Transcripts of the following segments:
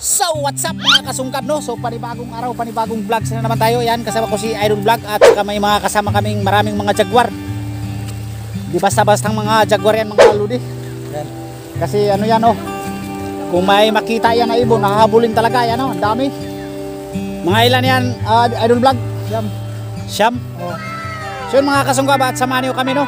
So what's up mga kasungkab no? So panibagong araw, panibagong vlogs na naman tayo. Yan kasama ko si Idol Vlog at may mga kasama kaming maraming mga jaguar. Di basta-bastang mga jaguar yan mga ludi. Yan. Kasi ano yan oh. Kung may makita yan na ibon, nakahabulin talaga yan oh. Ang dami. Mga ilan yan ah, Idol Vlog? Siyam. Siyam? Oh. So yun mga kasungkab at samahan niyo kami no.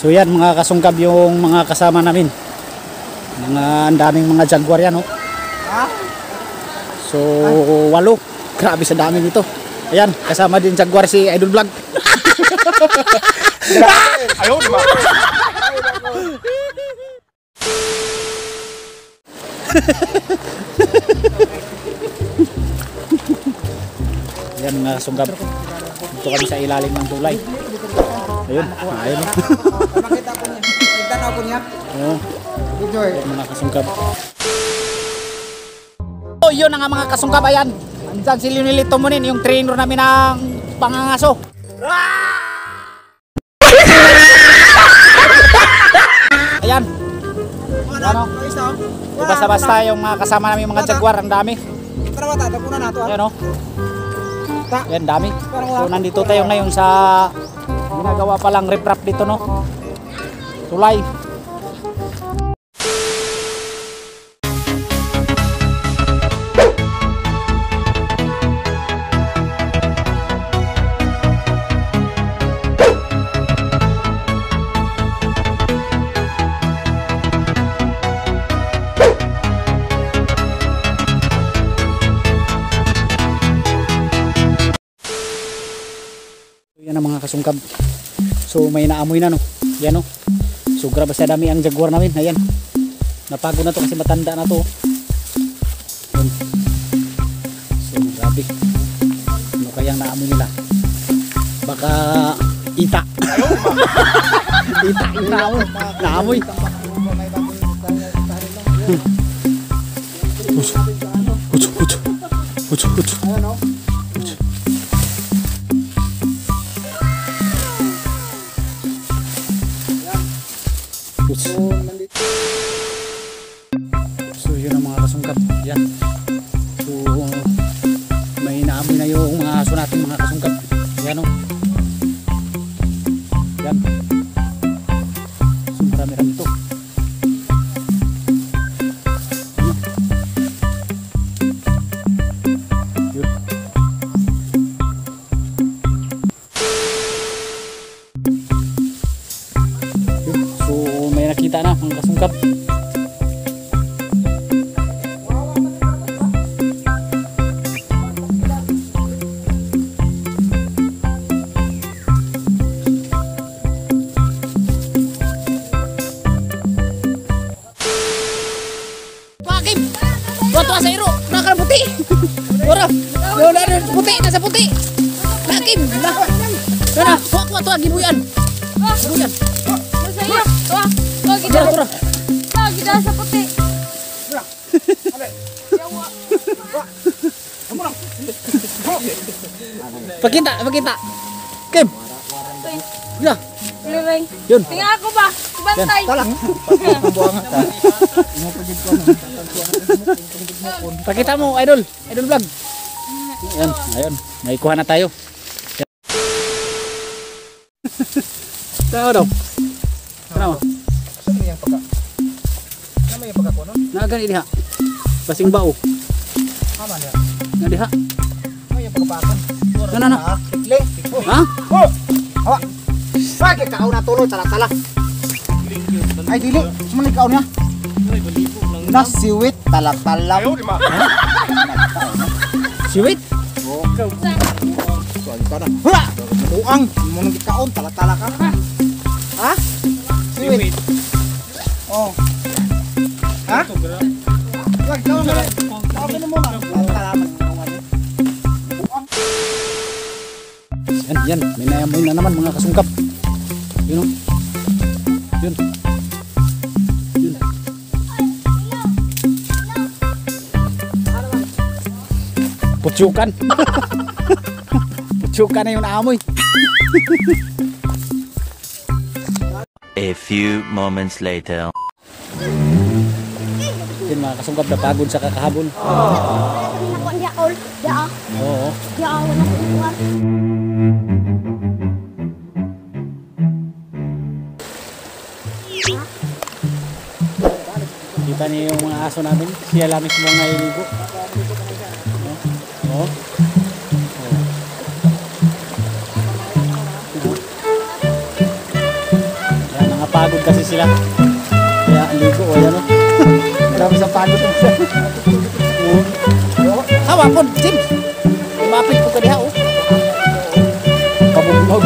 So yan mga kasungkab yung mga kasama namin. Mga ang daming mga jaguar yan oh. So walo. Grabe sa dami nito. Ayan, kasama din jaguar si Idol Vlog. Ayun ba? Ayan mga kasungkab. Dito kami sa ilalim ng tulay. Ayun, ayun. Makita ko niya. Tignan ako niya. Oh, Enjoy. mga kasungkab. Oh, yun na nga mga kasungkab ayan. Andyan si Leonelito Munin, yung trainer namin ng pangangaso. Ayan, Ano? basta-basta yung mga kasama namin mga jaguar, ang dami. Tara ba tayo? Kuna na to. Ayan oh. Ta. Ayan, dami. So nandito tayo ngayon sa ginagawa pa lang riprap dito no. Tulay. Yan ang mga kasungkab. So may naamoy na no. Yan no. So grabe sa dami ang jaguar namin. Ayan. Napagod na to kasi matanda na to. So grabe. Ano kayang naamoy nila? Baka ita. ita yung naamoy. Naamoy. Ucho. Ucho. Ucho. Ucho. Ucho. Ano? Ucho. So, nandito. So yun ang mga kasungkap. Yan. So may naamoy na yung mga aso natin mga kasungkap. Yan o. Yan. May nakita na mga kasungkap. Pakim! Tuwa-tuwa sa iro! Nakal puti! Wala! Wala na puti! Nasa puti! Pakim! Na! Tara! Tuwa tuwa tuwa! Gibuyan! Gibuyan! Masaya. Tuwa. Tuwa kita. Tara! Tara! Tuwa kita sa puti. Pakita! Pakita! Kim! Ya! Liring. Yun! Tingnan ako ba? Bantay. Tala. Pambuangan ta. Imo pagid ko na. Pakita mo, idol! Idol vlog! Ayan, ayun. Naikuha na tayo. Tao daw. Ano? No? Nagani diha. Basing bao. Tama niya. Nga diha. Ano yung pagkapakon? Ano, ano? Tikli. Oh. Ha? Oh. Hawa. Bakit ka na tuloy tala-tala? Ay dili, sumunod ka niya. Na siwit tala-tala. Ayaw di ma. Siwit! Oh. Sorry ka na. Hula! Uang, mo nang gikaon tala-tala ka. Ha? Siwit. Oh. Yan, yan. May naamoy na naman mga kasungkap. Yun o. Yun. Yun. Putsukan. Putsukan na yung naamoy. A few moments later. Yun mga kasungkap na pagod sa kakahabol. Ako hindi ako. Di ako. Oo. Di ako. Wala ko kuwan. Kita niyo yung mga aso namin. Siya lang mismo ang naliligo. Oo. Oo. Yan, mga pagod kasi sila. Kaya ang ligo, o yan o. Marami sa pagod. Oo. Hawa po, Jim. Lumapit po ka diha o. Kabubog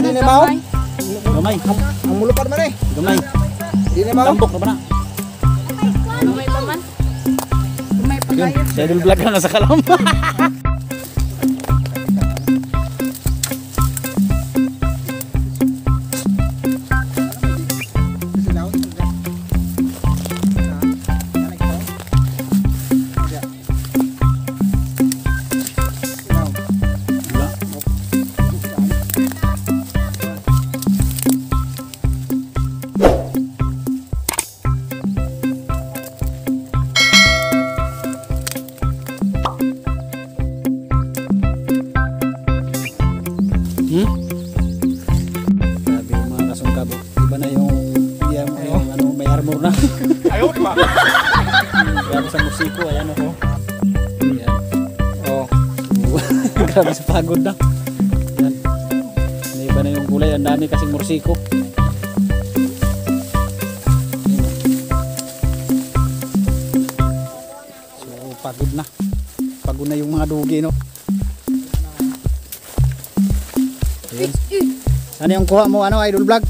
Di na mao. Gamay. Ang mulupad man eh. Gamay. Di na mao. Tampok na ba na? May pa man. May pa kayo. sa vlog na sa kalam. sa musiko, ayan o. Ayan. Oh. Grabe sa pagod na. Yan. May iba na yung gulay. Ang dami kasing mursiko. So, pagod na. Pagod na yung mga dugi, no? Ayan. Ano yung kuha mo, ano, idol vlog?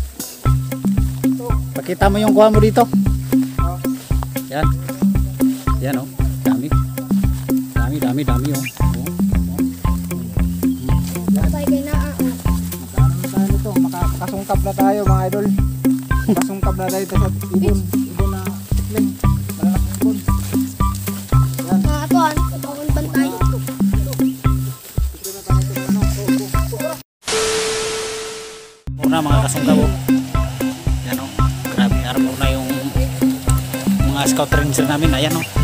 Pakita mo yung kuha mo dito. Yan. Yan, oh. Dami. Dami, dami, dami, oh. oh. Na. ah, ah. Magkano na tayo nito? Maka, makasungkap na tayo mga idol. Makasungkap na tayo sa ibon. Ibon na ikling. Malalaking ibon. Atuan. Atuan bantay. Muna mga kasungkaw. Yan o. Grabe armor na yung mga scout ranger namin. Ayan o.